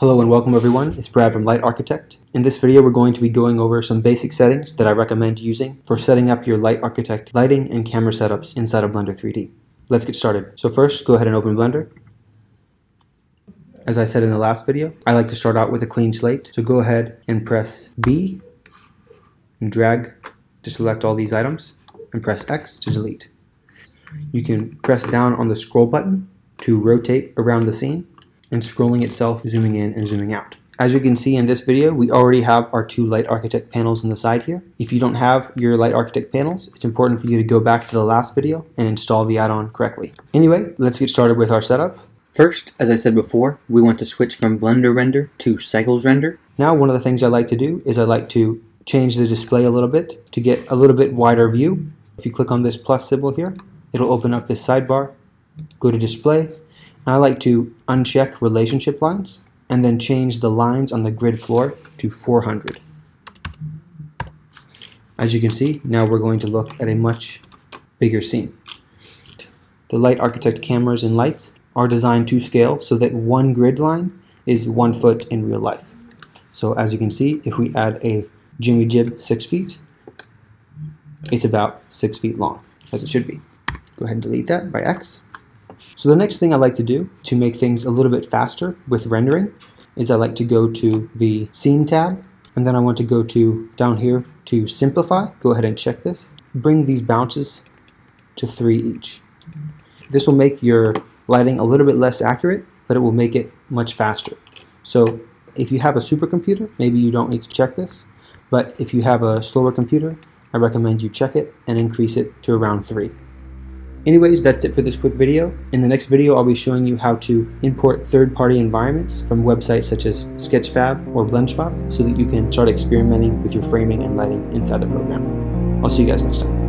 Hello and welcome everyone, it's Brad from Light Architect. In this video we're going to be going over some basic settings that I recommend using for setting up your Light Architect lighting and camera setups inside of Blender 3D. Let's get started. So first, go ahead and open Blender. As I said in the last video, I like to start out with a clean slate. So go ahead and press B and drag to select all these items and press X to delete. You can press down on the scroll button to rotate around the scene and scrolling itself zooming in and zooming out. As you can see in this video, we already have our two Light Architect panels on the side here. If you don't have your Light Architect panels, it's important for you to go back to the last video and install the add-on correctly. Anyway, let's get started with our setup. First, as I said before, we want to switch from Blender Render to Cycles Render. Now, one of the things I like to do is I like to change the display a little bit to get a little bit wider view. If you click on this plus symbol here, it'll open up this sidebar. Go to Display, I like to uncheck relationship lines and then change the lines on the grid floor to 400. As you can see, now we're going to look at a much bigger scene. The Light Architect cameras and lights are designed to scale so that one grid line is one foot in real life. So as you can see, if we add a Jimmy Jib 6 feet, it's about 6 feet long, as it should be. Go ahead and delete that by X. So the next thing I like to do to make things a little bit faster with rendering is I like to go to the Scene tab, and then I want to go to down here to Simplify. Go ahead and check this. Bring these bounces to 3 each. This will make your lighting a little bit less accurate, but it will make it much faster. So if you have a supercomputer, maybe you don't need to check this, but if you have a slower computer, I recommend you check it and increase it to around 3. Anyways, that's it for this quick video. In the next video, I'll be showing you how to import third-party environments from websites such as Sketchfab or BlendSwap so that you can start experimenting with your framing and lighting inside the program. I'll see you guys next time.